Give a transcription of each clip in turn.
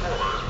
transformers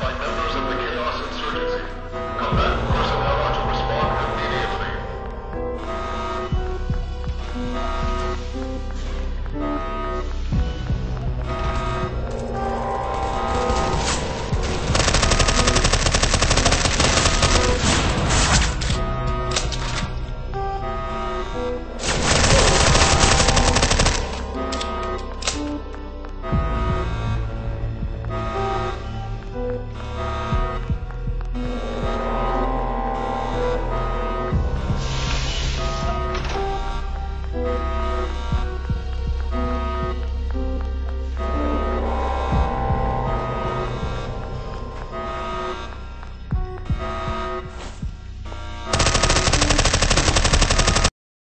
by no